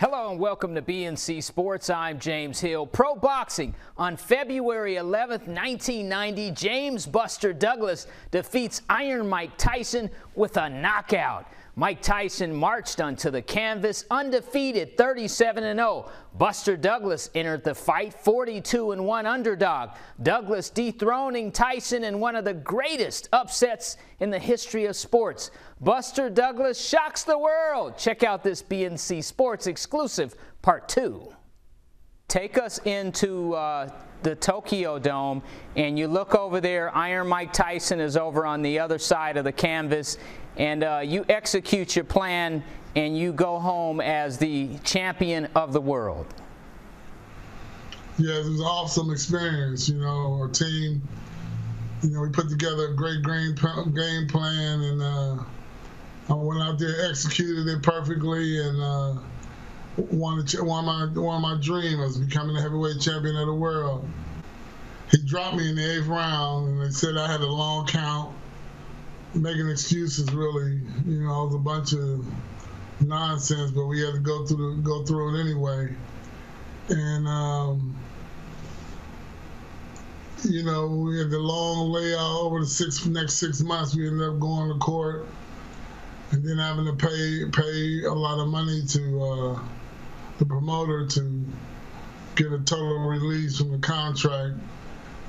Hello and welcome to BNC Sports. I'm James Hill. Pro boxing on February 11th, 1990. James Buster Douglas defeats Iron Mike Tyson with a knockout. Mike Tyson marched onto the canvas undefeated 37 0. Buster Douglas entered the fight 42 1 underdog. Douglas dethroning Tyson in one of the greatest upsets in the history of sports. Buster Douglas shocks the world. Check out this BNC Sports exclusive part 2. Take us into uh, the Tokyo Dome and you look over there, Iron Mike Tyson is over on the other side of the canvas and uh, you execute your plan and you go home as the champion of the world. Yeah, it was an awesome experience. You know, our team, you know, we put together a great game, game plan and uh, I went out there, executed it perfectly and uh, one of, one of my one of my dreams was becoming the heavyweight champion of the world. He dropped me in the eighth round, and they said I had a long count, making excuses. Really, you know, it was a bunch of nonsense, but we had to go through go through it anyway. And um, you know, we had the long layout over the six next six months. We ended up going to court, and then having to pay pay a lot of money to. Uh, the promoter to get a total release from the contract.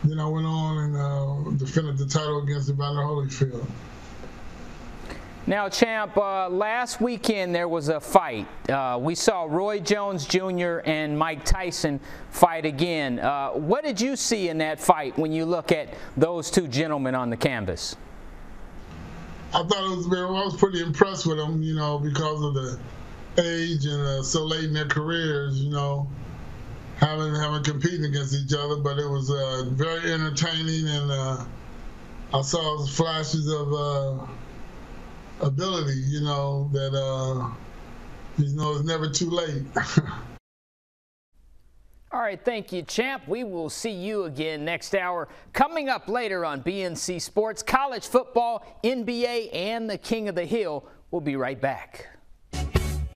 Then I went on and uh, defended the title against Evander Holyfield. Now, champ, uh, last weekend there was a fight. Uh, we saw Roy Jones Jr. and Mike Tyson fight again. Uh, what did you see in that fight when you look at those two gentlemen on the canvas? I thought it was very, I was pretty impressed with them, you know, because of the age and uh, so late in their careers, you know, having having competing against each other. But it was uh, very entertaining, and uh, I saw flashes of uh, ability. You know that uh, you know it's never too late. All right, thank you, champ. We will see you again next hour. Coming up later on BNC Sports, college football, NBA, and the King of the Hill. We'll be right back.